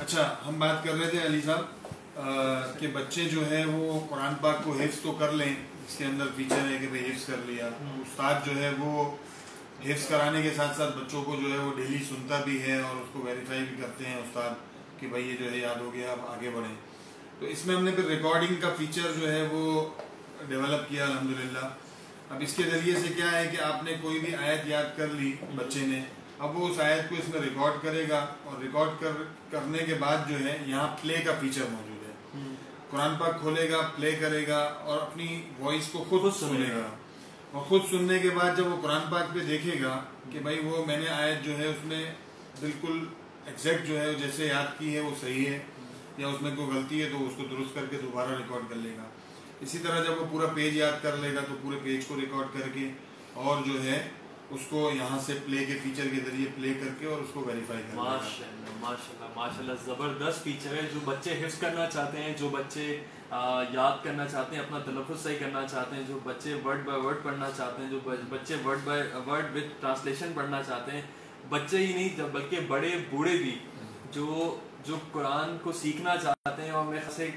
اچھا ہم بات کر رہے تھے علی صاحب کہ بچے جو ہے وہ قرآن پاک کو حفظ تو کر لیں، اس کے اندر فیچر ہے کہ بھائی حفظ کر لیا۔ استاد جو ہے وہ حفظ کرانے کے ساتھ ساتھ بچوں کو جو ہے وہ ڈیلی سنتا بھی ہے اور اس کو ویریفائی بھی کرتے ہیں استاد کہ بھائی یہ جو ہے یاد ہو گیا، اب آگے بڑھیں۔ تو اس میں ہم نے پھر ریکارڈنگ کا فیچر جو ہے وہ ڈیولپ کیا، الحمدللہ۔ اب اس کے ذریعے سے کیا ہے کہ آپ نے کوئی بھی آیت یاد کر لی بچے نے اب وہ اس آیت کو اس میں ریکارڈ کرے گا اور ریکارڈ کر کرنے کے بعد جو ہے یہاں پلے کا فیچر موجود ہے۔ قرآن پاک کھولے گا پلے کرے گا اور اپنی وائس کو خود سنے گا۔ اور خود سننے کے بعد جب وہ قرآن پاک پہ دیکھے گا کہ بھائی وہ میں نے آیت جو ہے اس میں بالکل ایگزیکٹ جو ہے جیسے یاد کی ہے وہ صحیح ہے یا اس میں کوئی غلطی ہے تو اس کو درست کر کے دوبارہ ریکارڈ کر لے گا۔ اسی طرح جب وہ پورا پیج یاد کر لے گا تو پورے پیج کو ریکارڈ کر کے اور جو ہے اس کو یہاں سے پلے کے فیچر کے ذریعے پلے کر کے اور اس کو ویریفائی کرنا ماشاءاللہ ماشاءاللہ ماشاءاللہ، زبردست فیچر ہے جو بچے حفظ کرنا چاہتے ہیں، جو بچے یاد کرنا چاہتے ہیں، اپنا تلفظ صحیح کرنا چاہتے ہیں، جو بچے ورڈ بائی ورڈ پڑھنا چاہتے ہیں، جو بچے word by word with translation پڑھنا چاہتے ہیں، بچے ہی نہیں بلکہ بڑے بوڑھے بھی جو جو قرآن کو سیکھنا چاہتے ہیں۔ اور میں سے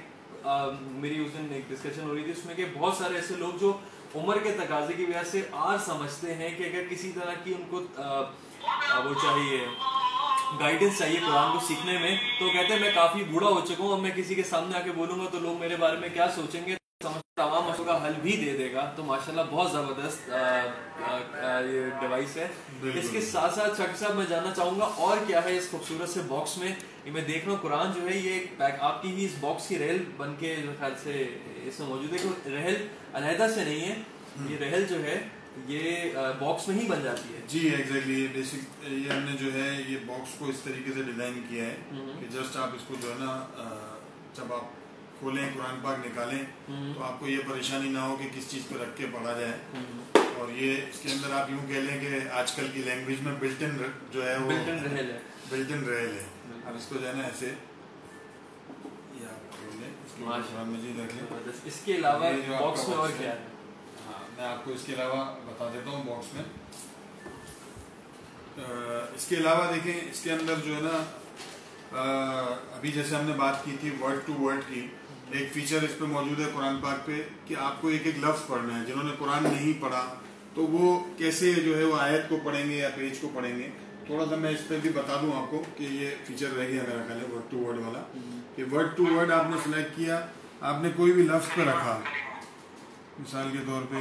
میری اس دن ایک ڈسکشن ہو رہی تھی اس میں کہ بہت سارے ایسے لوگ جو عمر کے تقاضے کی وجہ سے آر سمجھتے ہیں کہ اگر کسی طرح کی ان کو وہ چاہیے گائیڈنس چاہیے قرآن کو سیکھنے میں، تو کہتے ہیں میں کافی بوڑھا ہو چکا ہوں اب میں کسی کے سامنے آ کے بولوں گا تو لوگ میرے بارے میں کیا سوچیں گے؟ تمام مسئلوں کا حل بھی دے دے گا۔ تو ماشاءاللہ بہت زبردست یہ ڈیوائس ہے۔ اس کے ساتھ ساتھ شکر صاحب میں جاننا چاہوں گا اور کیا ہے اس خوبصورت سے باکس میں۔ میں دیکھ رہا ہوں قرآن جو ہے یہ آپ کی ہی اس باکس کی ریل بن کے خیال سے اس میں موجود ہے کہ رحل علیحدہ سے نہیں ہے۔ یہ رحل جو ہے یہ باکس میں ہی بن جاتی ہے۔ جی ایگزیکٹلی یہ بیسک یہ ہم نے جو ہے یہ باکس کو اس طریقے سے ڈیزائن کیا ہے کہ جسٹ آپ اس کو جو ہے نا جب آپ کھولیں قرآن پاک نکالیں تو آپ کو یہ پریشانی نہ ہو کہ کس چیز پہ رکھ کے پڑھا جائے۔ اور یہ اس کے اندر آپ یوں کہہ لیں کہ آج کل کی لینگویج میں بلٹن جو ہے وہ بلٹن رحل ہے۔ اب اس کو جو ہے نا ایسے اس کے علاوہ باکس میں اور کیا ہے؟ میں آپ کو اس کے علاوہ بتا دیتا ہوں باکس میں۔ اس کے علاوہ دیکھیں اس کے اندر جو ہے نا ابھی جیسے ہم نے بات کی تھی ورڈ ٹو ورڈ کی، ایک فیچر اس پہ موجود ہے قرآن پاک پہ کہ آپ کو ایک ایک لفظ پڑھنا ہے، جنہوں نے قرآن نہیں پڑھا، تو وہ کیسے جو ہے وہ آیت کو پڑھیں گے یا پیج کو پڑھیں گے؟ تھوڑا سا میں اس پہ بھی بتا دوں آپ کو کہ یہ فیچر رہ گیا میرا خیال ہے ورڈ ٹو ورڈ والا۔ کہ ورڈ ٹو ورڈ آپ نے سلیکٹ کیا، آپ نے کوئی بھی لفظ پہ رکھا۔ مثال کے طور پہ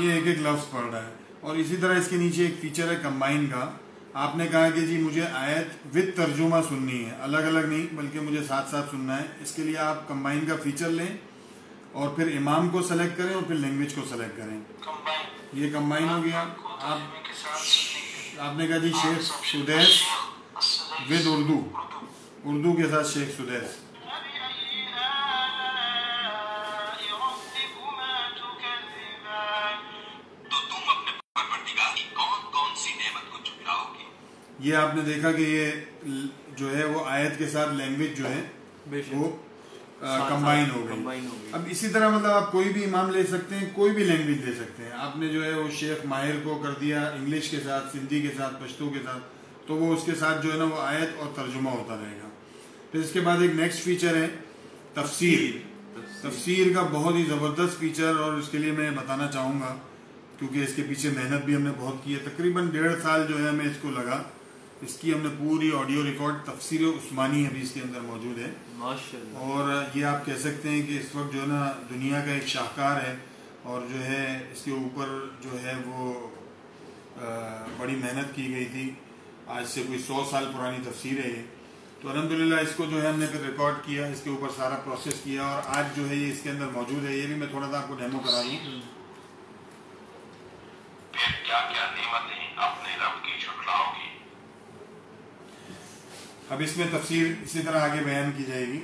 یہ ایک ایک لفظ پڑھ رہا ہے۔ اور اسی طرح اس کے نیچے ایک فیچر ہے کمبائن کا۔ آپ نے کہا کہ جی مجھے آیت وتھ ترجمہ سننی ہے۔ الگ الگ نہیں، بلکہ مجھے ساتھ ساتھ سننا ہے۔ اس کے لیے آپ کمبائن کا فیچر لیں اور پھر امام کو سلیکٹ کریں اور پھر لینگویج کو سلیکٹ کریں۔ یہ کمبائن ہو گیا۔ آپ آپ نے کہا جی شیخ سدیش ود اردو۔ اردو کے ساتھ شیخ سدیش یہ آپ نے دیکھا کہ یہ جو ہے وہ آیت کے ساتھ لینگویج جو ہے وہ کمبائن ہو گئی۔ اب اسی طرح مطلب آپ کوئی بھی امام لے سکتے ہیں کوئی بھی لینگویج لے سکتے ہیں۔ آپ نے جو ہے وہ شیخ ماہر کو کر دیا انگلش کے ساتھ سندھی کے ساتھ پشتو کے ساتھ تو وہ اس کے ساتھ جو ہے نا وہ آیت اور ترجمہ ہوتا رہے گا۔ پھر اس کے بعد ایک نیکسٹ فیچر ہے تفسیر۔ تفسیر۔ کا بہت ہی زبردست فیچر اور اس کے لیے میں بتانا چاہوں گا کیونکہ اس کے پیچھے محنت بھی ہم نے بہت کی ہے۔ تقریباً ڈیڑھ سال جو ہے ہمیں اس کو لگا۔ اس کی ہم نے پوری آڈیو ریکارڈ تفسیر عثمانی ابھی اس کے اندر موجود ہے۔ اور یہ آپ کہہ سکتے ہیں کہ اس وقت جو ہے نا دنیا کا ایک شاہکار ہے اور جو ہے اس کے اوپر جو ہے وہ بڑی محنت کی گئی تھی۔ آج سے کوئی سو سال پرانی تفسیر ہے یہ۔ تو الحمدللہ اس کو جو ہے ہم نے پھر ریکارڈ کیا اس کے اوپر سارا پروسیس کیا اور آج جو ہے یہ اس کے اندر موجود ہے یہ بھی میں تھوڑا سا آپ کو ڈیمو کرا دوں کیا کیا نعمتیں اپنے کی جھٹلاؤ گی اب اس میں تفسیر اسی طرح آگے بیان کی جائے گی۔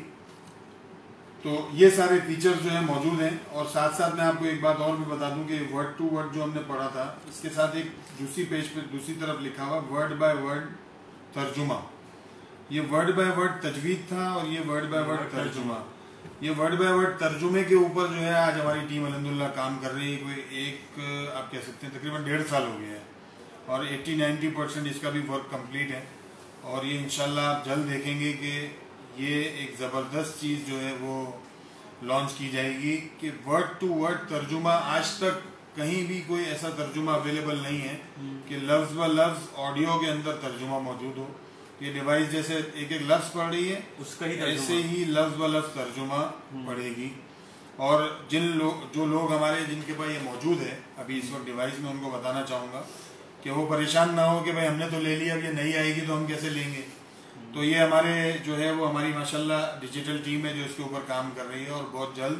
تو یہ سارے فیچر جو ہیں موجود ہیں اور ساتھ ساتھ میں آپ کو ایک بات اور بھی بتا دوں کہ ورڈ ٹو ورڈ جو ہم نے پڑھا تھا، اس کے ساتھ ایک دوسری پیج پہ دوسری طرف لکھا ہوا ورڈ بائی ورڈ ترجمہ۔ یہ ورڈ بائی ورڈ تجوید تھا اور یہ ورڈ بائی ورڈ ترجمہ۔ یہ ورڈ بائی ورڈ ترجمے کے اوپر جو ہے آج ہماری ٹیم الحمدللہ کام کر رہی ہے کوئی ایک، آپ کہہ سکتے ہیں تقریباً ڈیڑھ سال ہو گیا ہے اور ایٹی نائنٹی پرسینٹ اس کا بھی ورک کمپلیٹ ہے۔ اور یہ انشاءاللہ آپ جلد دیکھیں گے کہ یہ ایک زبردست چیز جو ہے وہ لانچ کی جائے گی کہ ورڈ ٹو ورڈ ترجمہ آج تک کہیں بھی کوئی ایسا ترجمہ اویلیبل نہیں ہے کہ لفظ ب لفظ آڈیو کے اندر ترجمہ موجود ہو۔ یہ ڈیوائس جیسے ایک ایک لفظ پڑھ رہی ہے اس کا ہی ایسے ہی لفظ ب لفظ ترجمہ پڑھے گی۔ اور جن لوگ جو لوگ ہمارے جن کے پاس یہ موجود ہے ابھی اس وقت ڈیوائس میں ان کو بتانا چاہوں گا۔ کہ وہ پریشان نہ ہو کہ بھائی ہم نے تو لے لیا اب یہ نہیں آئے گی تو ہم کیسے لیں گے؟ تو یہ ہمارے جو ہے وہ ہماری ماشاءاللہ ڈیجیٹل ٹیم ہے جو اس کے اوپر کام کر رہی ہے اور بہت جلد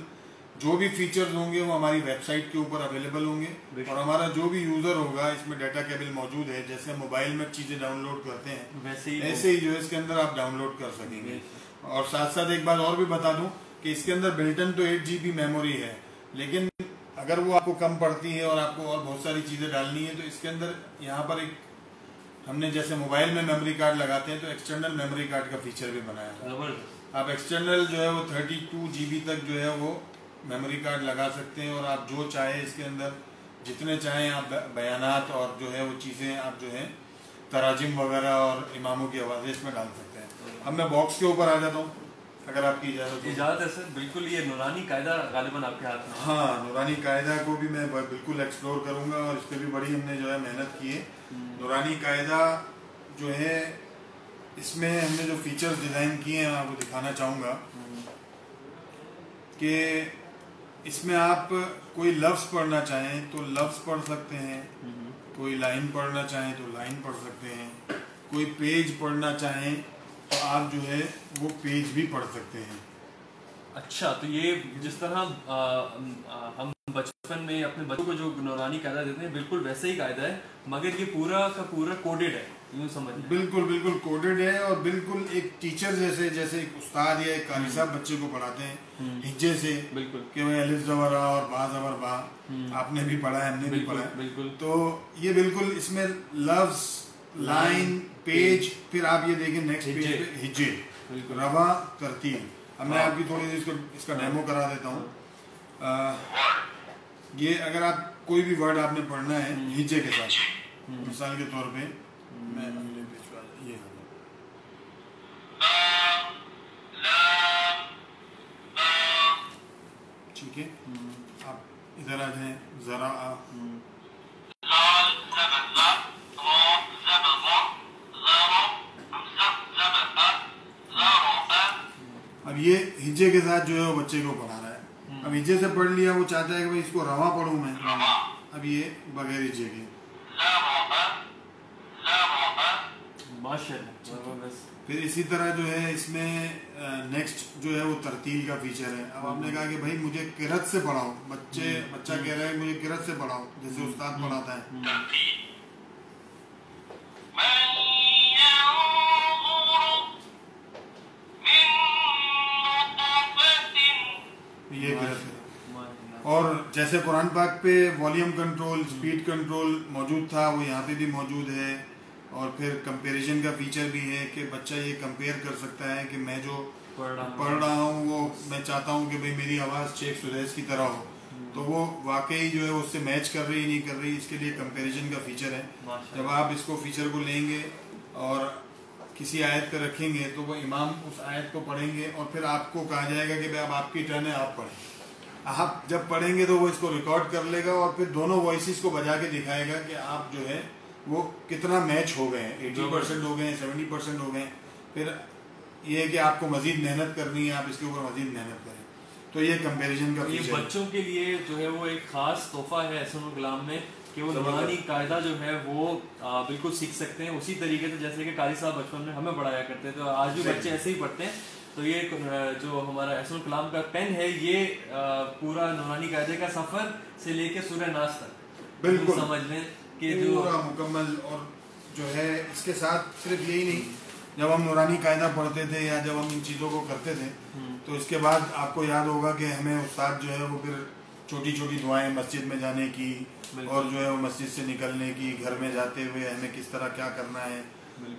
جو بھی فیچرز ہوں گے وہ ہماری ویب سائٹ کے اوپر اویلیبل ہوں گے اور ہمارا جو بھی یوزر ہوگا اس میں ڈیٹا کیبل موجود ہے جیسے موبائل میں چیزیں ڈاؤن لوڈ کرتے ہیں ویسے ہی ایسے ہی جو ہے اس کے اندر آپ ڈاؤن لوڈ کر سکیں گے۔ اور ساتھ ساتھ ایک بات اور بھی بتا دوں کہ اس کے اندر بلٹن تو ایٹ جی بی میموری ہے لیکن اگر وہ آپ کو کم پڑتی ہے اور آپ کو اور بہت ساری چیزیں ڈالنی ہے تو اس کے اندر یہاں پر ایک ہم نے جیسے موبائل میں میموری کارڈ لگاتے ہیں تو ایکسٹرنل میموری کارڈ کا فیچر بھی بنایا ہے آپ ایکسٹرنل جو ہے وہ تھرٹی ٹو جی بی تک جو ہے وہ میموری کارڈ لگا سکتے ہیں اور آپ جو چاہے اس کے اندر جتنے چاہیں آپ بیانات اور جو ہے وہ چیزیں آپ جو ہے تراجم وغیرہ اور اماموں کی آوازیں اس میں ڈال سکتے ہیں۔ اب میں باکس کے اوپر آ جاتا ہوں۔ اگر آپ کی اجازت اجازت ہے سر بالکل یہ نورانی قاعدہ غالباً آپ کے ہاتھ میں ہاں نورانی قاعدہ کو بھی میں بالکل ایکسپلور کروں گا اور اس پہ بھی بڑی ہم نے جو ہے محنت کی ہے۔ نورانی قاعدہ جو ہے اس میں ہم نے جو فیچرز ڈیزائن کیے ہیں میں آپ کو دکھانا چاہوں گا۔ کہ اس میں آپ کوئی لفظ پڑھنا چاہیں تو لفظ پڑھ سکتے ہیں۔ کوئی لائن پڑھنا چاہیں تو لائن پڑھ سکتے ہیں۔ کوئی پیج پڑھنا چاہیں تو آپ جو ہے وہ پیج بھی پڑھ سکتے ہیں۔ اچھا تو یہ جس طرح ہم بچپن میں اپنے بچوں کو جو نورانی قاعدہ دیتے ہیں بالکل ویسے ہی قاعدہ ہے مگر یہ پورا کا پورا کوڈڈ ہے یوں سمجھ بالکل بالکل کوڈڈ ہے اور بالکل ایک ٹیچر جیسے جیسے ایک استاد یا ایک قاری صاحب بچے کو پڑھاتے ہیں ہجے سے۔ بالکل۔ کہ وہ الف زبر اور با زبر با۔ آپ نے بھی پڑھا ہے ہم نے بھی پڑھا ہے۔ بالکل۔ تو یہ بالکل اس میں لفظ لائن پیج پھر آپ یہ دیکھیں نیکسٹ پیج۔ پہ ہجے. روا ترتیب اب میں آپ کی تھوڑی سی اس کو اس کا ڈیمو کرا دیتا ہوں. یہ اگر آپ کوئی بھی ورڈ آپ نے پڑھنا ہے ہجے کے ساتھ. مثال کے طور پہ میں اگلے پیج پہ یہ ٹھیک ہے؟ آپ ادھر آ جائیں. ذرا آ اب یہ ہجے کے ساتھ جو ہے وہ بچے کو پڑھا رہا ہے۔ اب ہجے سے پڑھ لیا وہ چاہتا ہے کہ بھائی اس کو رواں پڑھوں میں۔ اب یہ بغیر ہجے کے۔ پھر اسی طرح جو ہے اس میں نیکسٹ جو ہے وہ ترتیل کا فیچر ہے۔ اب آپ نے کہا کہ بھائی مجھے کرت سے پڑھاؤ۔ بچے بچہ کہہ رہا ہے مجھے کرت سے پڑھاؤ جیسے استاد پڑھاتا ہے۔ اور جیسے قرآن پاک پہ والیوم کنٹرول سپیڈ کنٹرول موجود تھا وہ یہاں پہ بھی موجود ہے۔ اور پھر کمپیریزن کا فیچر بھی ہے کہ بچہ یہ کمپیئر کر سکتا ہے کہ میں جو پڑھ رہا ہوں۔ وہ میں چاہتا ہوں کہ بھئی میری آواز شیخ سدیس کی طرح ہو۔ تو وہ واقعی جو ہے اس سے میچ کر رہی نہیں کر رہی اس کے لیے کمپیریزن کا فیچر ہے۔ جب آپ اس کو فیچر کو لیں گے اور کسی آیت پہ رکھیں گے تو وہ امام اس آیت کو پڑھیں گے اور پھر آپ کو کہا جائے گا کہ بھائی اب آپ کی ٹرن ہے آپ پڑھیں۔ آپ جب پڑھیں گے تو وہ اس کو ریکارڈ کر لے گا اور پھر دونوں وائسز کو بجا کے دکھائے گا کہ آپ جو ہے وہ کتنا میچ ہو گئے ہیں۔ ایٹی پرسینٹ ہو گئے ہیں سیونٹی پرسینٹ ہو گئے ہیں۔ پھر یہ ہے کہ آپ کو مزید محنت کرنی ہے آپ اس کے اوپر مزید محنت کریں۔ تو یہ کمپیریزن کا یہ بچوں کے لیے جو ہے وہ ایک خاص تحفہ ہے احسن الکلام میں کہ وہ نورانی قاعدہ جو ہے وہ بالکل سیکھ سکتے ہیں۔ اسی طریقے سے جیسے کہ قاری صاحب بچپن میں ہمیں پڑھایا کرتے تھے آج بھی بچے ایسے ہی پڑھتے ہیں۔ تو یہ جو ہمارا احسن الکلام کا پین ہے یہ پورا نورانی قاعدے کا سفر سے لے کے سورہ ناس تک۔ بالکل۔ سمجھ لیں کہ جو پورا مکمل اور جو ہے اس کے ساتھ صرف یہی نہیں۔ جب ہم نورانی قاعدہ پڑھتے تھے یا جب ہم ان چیزوں کو کرتے تھے تو اس کے بعد آپ کو یاد ہوگا کہ ہمیں استاد جو ہے وہ پھر چھوٹی چھوٹی دعائیں مسجد میں جانے کی اور جو ہے وہ مسجد سے نکلنے کی گھر میں جاتے ہوئے ہمیں کس طرح کیا کرنا ہے۔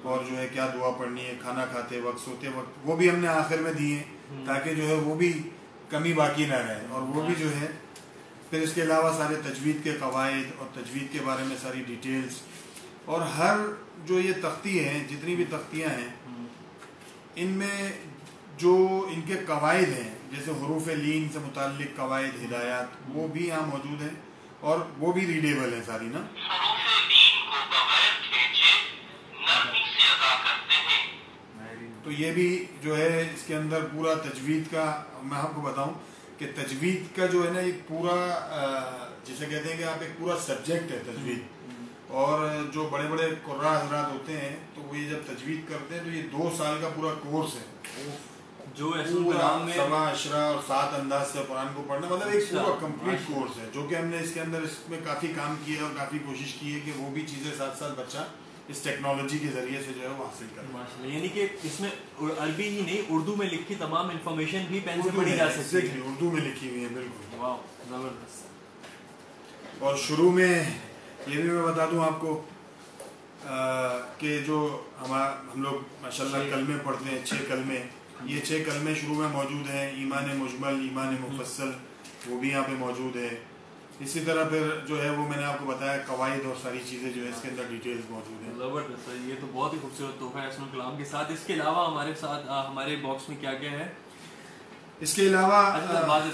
اور جو ہے کیا دعا پڑھنی ہے کھانا کھاتے وقت سوتے وقت وہ بھی ہم نے آخر میں دیے تاکہ جو ہے وہ بھی کمی باقی نہ رہے۔ اور وہ بھی جو ہے پھر اس کے علاوہ سارے تجوید کے قواعد اور تجوید کے بارے میں ساری ڈیٹیلز اور ہر جو یہ تختی ہیں جتنی بھی تختیاں ہیں ان میں جو ان کے قواعد ہیں جیسے حروف لین سے متعلق قواعد ہدایات وہ بھی یہاں موجود ہیں اور وہ بھی ریڈیبل ہیں ساری نا؟ تو یہ بھی جو ہے اس کے اندر پورا تجوید کا میں آپ کو بتاؤں کہ تجوید کا جو ہے نا ایک پورا جسے کہتے ہیں کہ آپ ایک پورا سبجیکٹ ہے تجوید۔ اور جو بڑے بڑے قرآن حضرات ہوتے ہیں تو وہ یہ جب تجوید کرتے ہیں تو یہ دو سال کا پورا کورس ہے۔ جو سوا اشرا اور سات انداز سے قرآن کو پڑھنا مطلب ایک پورا کمپلیٹ کورس ہے جو کہ ہم نے اس کے اندر اس میں کافی کام کیا اور کافی کوشش کی ہے کہ وہ بھی چیزیں ساتھ ساتھ بچہ اس ٹیکنالوجی کے ذریعے سے جو ہے وہ حاصل کرے یعنی کہ اس میں عربی ہی نہیں اردو میں لکھی تمام انفارمیشن بھی پین سے پڑھی جا سکتی ہے۔ اردو میں لکھی ہوئی ہے بالکل۔ زبردست۔ اور شروع میں یہ بھی میں بتا دوں آپ کو کہ جو ہم لوگ ماشاء اللہ کلمے پڑھتے ہیں چھ کلمے۔ یہ چھ کلمے شروع میں موجود ہیں ایمان مجمل ایمان مفصل وہ بھی یہاں پہ موجود ہے اسی طرح پھر جو ہے وہ میں نے آپ کو بتایا قواعد اور ساری چیزیں جو ہے اس کے اندر ڈیٹیلز موجود ہیں۔ زبردست یہ تو بہت ہی خوبصورت تحفہ ہے اسم کلام کے ساتھ۔ اس کے علاوہ ہمارے ساتھ ہمارے باکس میں کیا کیا ہے؟ اس کے علاوہ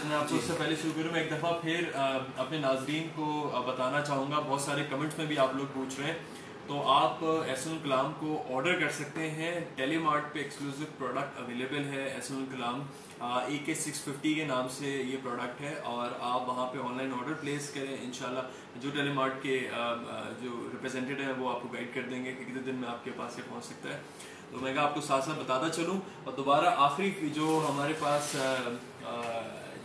میں آپ کو اس سے پہلے شروع کروں میں ایک دفعہ پھر اپنے ناظرین کو بتانا چاہوں گا۔ بہت سارے کمنٹس میں بھی آپ لوگ پوچھ رہے ہیں۔ تو آپ ایس کلام کو آرڈر کر سکتے ہیں۔ ٹیلی مارٹ پہ ایکسکلوسو پروڈکٹ اویلیبل ہے ایس کلام۔ اے کے سکس ففٹی کے نام سے یہ پروڈکٹ ہے اور آپ وہاں پہ آن لائن آرڈر پلیس کریں۔ انشاءاللہ جو ٹیلی مارٹ کے جو ریپرزینٹیو ہیں وہ آپ کو گائڈ کر دیں گے کہ کتنے دن میں آپ کے پاس یہ پہنچ سکتا ہے۔ تو میں آپ کو ساتھ ساتھ بتاتا چلوں اور دوبارہ آخری جو ہمارے پاس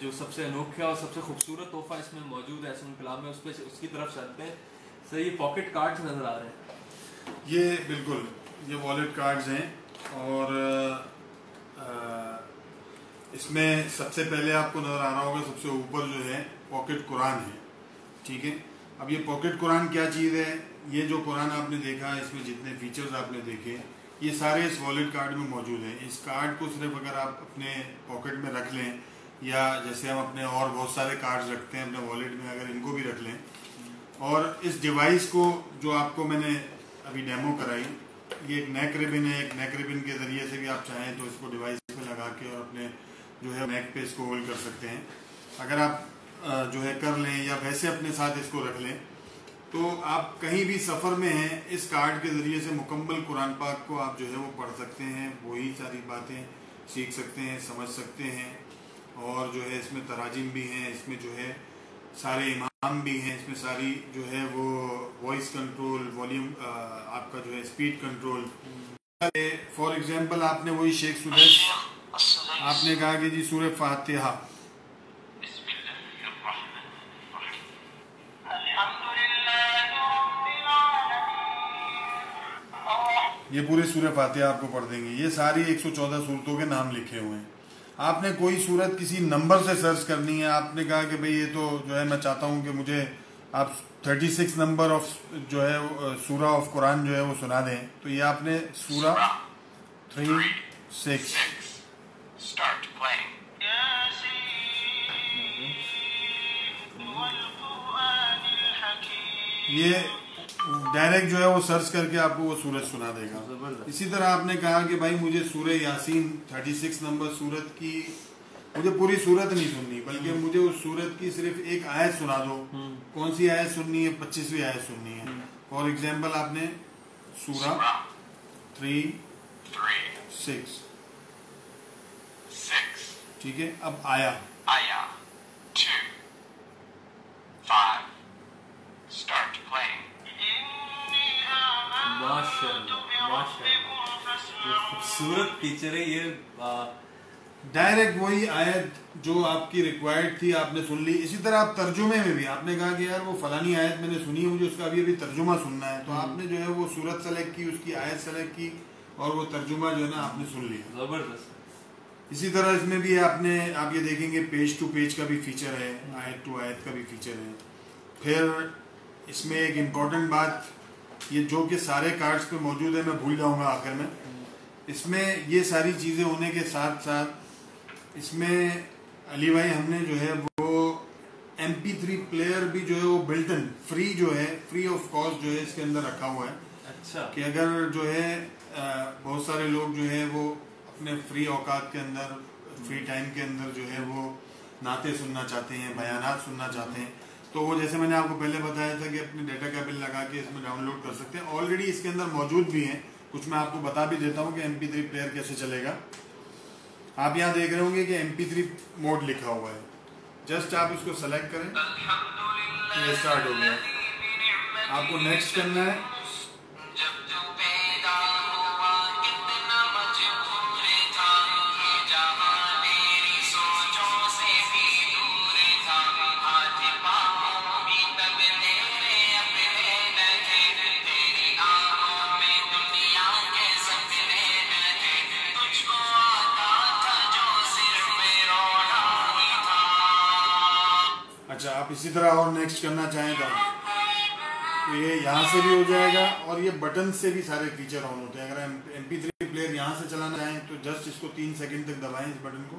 جو سب سے انوکھا اور سب سے خوبصورت تحفہ اس میں موجود ہے ایسے کلام میں، اس پہ اس کی طرف چلتے ہیں۔ سر، یہ پاکٹ کارڈز نظر آ رہے ہیں۔ یہ بالکل، یہ والیٹ کارڈز ہیں اور اس میں سب سے پہلے آپ کو نظر آ رہا ہوگا، سب سے اوپر جو ہے پاکٹ قرآن ہے، ٹھیک ہے؟ اب یہ پاکٹ قرآن کیا چیز ہے؟ یہ جو قرآن آپ نے دیکھا، اس میں جتنے فیچرز آپ نے دیکھے، یہ سارے اس والیٹ کارڈ میں موجود ہیں۔ اس کارڈ کو صرف اگر آپ اپنے پاکٹ میں رکھ لیں، یا جیسے ہم اپنے اور بہت سارے کارڈز رکھتے ہیں، اپنے والیٹ میں اگر ان کو بھی رکھ لیں۔ اور اس ڈیوائس کو جو آپ کو میں نے ابھی ڈیمو کرائی۔ یہ ایک نیک ریبن ہے، ایک نیک ریبن کے ذریعے سے بھی آپ چاہیں تو اس کو ڈیوائس پہ لگا کے اور اپنے جو ہے نیک پہ اس کو ہولڈ کر سکتے ہیں۔ اگر آپ جو ہے کر لیں یا ویسے اپنے ساتھ اس کو رکھ لیں، تو آپ کہیں بھی سفر میں ہیں، اس کارڈ کے ذریعے سے مکمل قرآن پاک کو آپ جو ہے وہ پڑھ سکتے ہیں، وہی ساری باتیں سیکھ سکتے ہیں، سمجھ سکتے ہیں۔ اور جو ہے اس میں تراجم بھی ہیں، اس میں جو ہے سارے امام بھی ہیں، اس میں ساری جو ہے وہ وائس کنٹرول والیوم آپ کا جو ہے اسپیڈ کنٹرول فار ایگزامپل آپ نے وہی شیخ سدیش، آپ نے کہا کہ جی سورہ فاتحہ۔ یہ پورے سورہ فاتحہ آپ کو پڑھ دیں گے۔ یہ ساری ایک سو چودہ صورتوں کے نام لکھے ہوئے ہیں۔ آپ نے کوئی صورت کسی نمبر سے سرچ کرنی ہے؟ آپ نے کہا کہ بھئی یہ تو جو ہے میں چاہتا ہوں کہ مجھے آپ تھرٹی سکس نمبر آف جو ہے سورہ آف قرآن جو ہے وہ سنا دیں۔ تو یہ آپ نے سورہ تھری سکس یہ ڈائریکٹ جو ہے وہ سرچ کر کے آپ کو وہ سورج سنا دے گا۔ اسی طرح آپ نے کہا کہ بھائی مجھے سورہ یاسین تھرٹی سکس نمبر سورت کی مجھے پوری سورت نہیں سننی بلکہ مجھے اس سورت کی صرف ایک آیت سنا دو۔ کون سی آیت سننی ہے؟ پچیسویں آیت سننی ہے۔ فار ایگزامپل آپ نے سورہ تھری سکس ٹھیک ہے؟ اب آیا۔ خوبصورت فیچر ہے یہ ڈائریکٹ وہی آیت جو آپ کی ریکوائرڈ تھی آپ نے سن لی۔ اسی طرح آپ ترجمے میں بھی آپ نے کہا کہ یار وہ فلانی آیت میں نے سنی ہے مجھے اس کا ابھی ابھی ترجمہ سننا ہے۔ تو آپ نے جو ہے وہ صورت سلیکٹ کی اس کی آیت سلیکٹ کی اور وہ ترجمہ جو ہے نا آپ نے سن لیا۔ زبردست۔ اسی طرح اس میں بھی آپ نے آپ یہ دیکھیں گے پیج ٹو پیج کا بھی فیچر ہے آیت ٹو آیت کا بھی فیچر ہے۔ پھر اس میں ایک امپورٹنٹ بات یہ جو کہ سارے کارڈز پہ موجود ہے میں بھول جاؤں گا آخر میں۔ اس میں یہ ساری چیزیں ہونے کے ساتھ ساتھ اس میں علی بھائی ہم نے جو ہے وہ ایم پی تھری پلیئر بھی جو ہے وہ بلٹن فری جو ہے فری آف کاسٹ جو ہے اس کے اندر رکھا ہوا ہے۔ اچھا۔ کہ اگر جو ہے بہت سارے لوگ جو ہے وہ اپنے فری اوقات کے اندر فری ٹائم کے اندر جو ہے وہ نعتیں سننا چاہتے ہیں بیانات سننا چاہتے ہیں۔ تو وہ جیسے میں نے آپ کو پہلے بتایا تھا کہ اپنے ڈیٹا کا بل لگا کے اس میں ڈاؤن لوڈ کر سکتے ہیں۔ آلریڈی اس کے اندر موجود بھی ہیں۔ کچھ میں آپ کو بتا بھی دیتا ہوں کہ ایم پی تھری پلیئر کیسے چلے گا۔ آپ یہاں دیکھ رہے ہوں گے کہ ایم پی تھری موڈ لکھا ہوا ہے۔ جسٹ آپ اس کو سلیکٹ کریں۔ یہ اسٹارٹ ہو گیا۔ آپ کو نیکسٹ کرنا ہے۔ اسی طرح اور نیکسٹ کرنا چاہیں تو یہ یہاں سے بھی ہو جائے گا اور یہ بٹن سے بھی سارے فیچر آن ہوتے ہیں۔ اگر ایم پی تھری پلیئر یہاں سے چلانا چاہیں تو جسٹ اس کو تین سیکنڈ تک دبائیں اس بٹن کو۔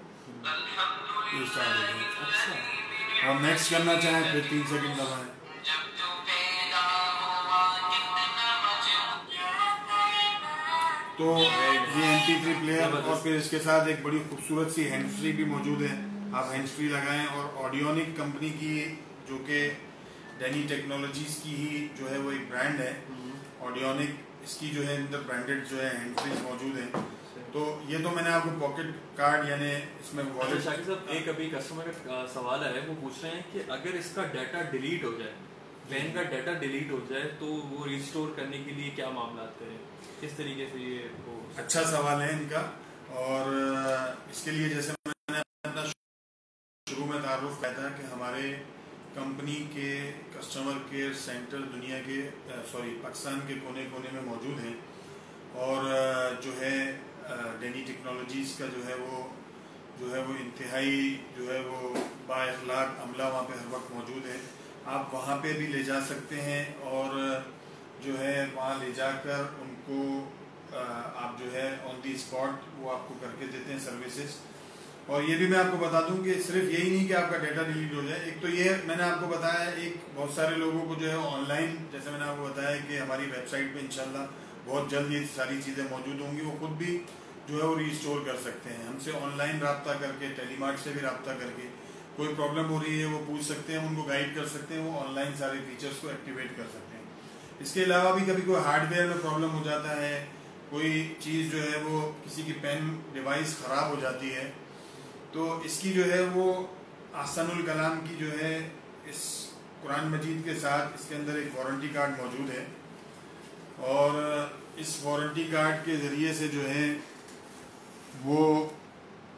یہ اسٹارٹ ہو جائے اچھا۔ اور نیکسٹ کرنا چاہیں پھر تین سیکنڈ دبائیں۔ تو یہ ایم پی تھری پلیئر اور پھر اس کے ساتھ ایک بڑی خوبصورت سی ہینڈ فری بھی موجود ہے۔ آپ ہینڈ فری لگائیں اور آڈیونک کمپنی کی جو کہ ڈینی ٹیکنالوجیز کی ہی جو ہے وہ ایک برانڈ ہے. آڈیونک اس کی جو ہے اندر برانڈڈ جو ہے ہینڈ فری موجود ہیں. تو یہ تو میں نے آپ کو پاکٹ کارڈ یعنی اس میں اچھا شاکر صاحب ایک ابھی کسٹمر کا سوال ہے وہ پوچھ رہے ہیں کہ اگر اس کا ڈیٹا ڈیلیٹ ہو جائے پین کا ڈیٹا ڈیلیٹ ہو جائے تو وہ ریسٹور کرنے کے لیے کیا معاملات ہیں کس طریقے سے یہ اچھا سوال ہے ان کا. اور اس کے لیے جیسے میں نے اپنا شروع میں تعارف کیا تھا کہ ہمارے کمپنی کے کسٹمر کیئر سینٹر دنیا کے سوری، پاکستان کے کونے کونے میں موجود ہیں۔ اور جو ہے ڈینی ٹیکنالوجیز کا جو ہے وہ، جو ہے وہ انتہائی، جو ہے وہ با اخلاق عملہ وہاں پہ ہر وقت موجود ہے۔ آپ وہاں پہ بھی لے جا سکتے ہیں اور جو ہے، وہاں لے جا کر ان کو آپ جو ہے آن دی اسپاٹ وہ آپ کو کر کے دیتے ہیں سروسز اور یہ بھی میں آپ کو بتا دوں کہ صرف یہی نہیں کہ آپ کا ڈیٹا ڈیلیٹ ہو جائے، ایک تو یہ میں نے آپ کو بتایا ایک بہت سارے لوگوں کو جو ہے آن لائن جیسے میں نے آپ کو بتایا کہ ہماری ویب سائٹ پہ انشاءاللہ بہت جلد یہ ساری چیزیں موجود ہوں گی، وہ خود بھی جو ہے وہ ریسٹور کر سکتے ہیں۔ ہم سے آن لائن رابطہ کر کے ٹیلی مارٹ سے بھی رابطہ کر کے کوئی پرابلم ہو رہی ہے، وہ پوچھ سکتے ہیں ان کو گائیڈ کر سکتے ہیں، وہ آن لائن سارے فیچرس کو ایکٹیویٹ کر سکتے ہیں۔ اس کے علاوہ بھی کبھی کوئی ہارڈ ویئر میں پرابلم ہو جاتا ہے، کوئی چیز جو ہے وہ کسی کی پین ڈیوائس خراب ہو جاتی ہے تو اس کی جو ہے وہ آسن الکلام کی جو ہے اس قرآن مجید کے ساتھ اس کے اندر ایک وارنٹی کارڈ موجود ہے۔ اور اس وارنٹی کارڈ کے ذریعے سے جو ہے وہ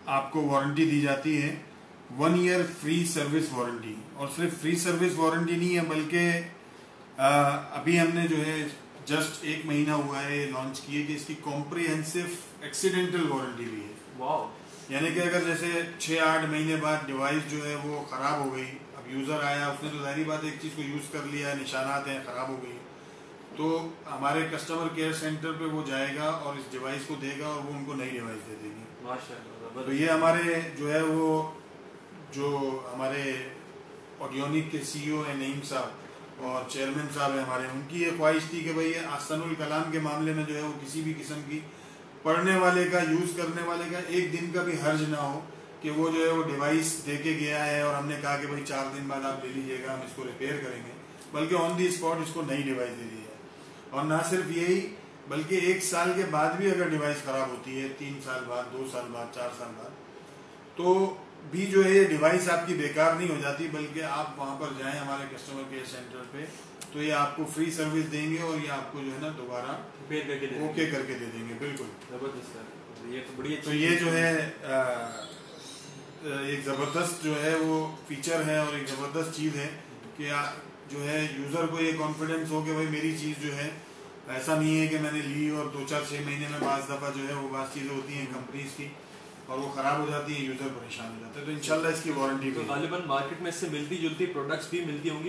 آپ کو وارنٹی دی جاتی ہے۔ One year free service warranty اور صرف فری سروس وارنٹی نہیں ہے، بلکہ ابھی ہم نے جو ہے جسٹ ایک مہینہ ہوا ہے لانچ کیے کہ اس کی کمپریہنسو ایکسیڈنٹل وارنٹی بھی ہے۔ واو یعنی کہ اگر جیسے چھ آٹھ مہینے بعد ڈیوائس جو ہے وہ خراب ہو گئی اب یوزر آیا اس نے تو ظاہری بات ایک چیز کو یوز کر لیا نشانات ہیں خراب ہو گئی۔ تو ہمارے کسٹمر کیئر سینٹر پہ وہ جائے گا اور اس ڈیوائس کو دے گا اور وہ ان کو نئی ڈیوائس دے دے گی۔ تو یہ ہمارے جو ہے وہ جو ہمارے آڈیونک کے سی او ہیں نعیم صاحب اور چیئرمین صاحب ہیں ہمارے ان کی یہ خواہش تھی کہ بھائی آسن الکلام کے معاملے میں جو ہے وہ کسی بھی قسم کی پڑھنے والے کا یوز کرنے والے کا ایک دن کا بھی حرج نہ ہو کہ وہ جو ہے وہ ڈیوائس دے کے گیا ہے اور ہم نے کہا کہ بھائی چار دن بعد آپ لے لیجیے گا، ہم اس کو ریپیئر کریں گے۔ بلکہ آن دی اسپاٹ اس کو نئی ڈیوائس دے دی ہے اور نہ صرف یہی، بلکہ ایک سال کے بعد بھی اگر ڈیوائس خراب ہوتی ہے، تین سال بعد، دو سال بعد، چار سال بعد، تو بھی جو ہے یہ ڈیوائس آپ کی بیکار نہیں ہو جاتی، بلکہ آپ وہاں پر جائیں ہمارے کسٹمر کیئر سینٹر پہ تو یہ آپ کو فری سروس دیں گے اور یہ آپ کو جو ہے نا دوبارہ اوکے کر کے دے دیں گے۔ بالکل۔ زبردست ہے یہ تو بڑی تو اچھی یہ جو ہے ایک زبردست جو ہے وہ فیچر ہے اور ایک زبردست چیز ہے کہ جو ہے یوزر کو یہ کانفیڈنس ہو کہ بھائی میری چیز جو ہے ایسا نہیں ہے کہ میں نے لی اور دو چار چھ مہینے میں بعض دفعہ جو ہے وہ بعض چیزیں ہوتی ہیں کمپنیز کی اور وہ خراب ہو جاتی ہیں یوزر پریشان ہو جاتا ہے تو انشاءاللہ اس کی وارنٹی غالباً مارکیٹ میں اس سے ملتی جلتی پروڈکٹس بھی ملتی ہوں گی۔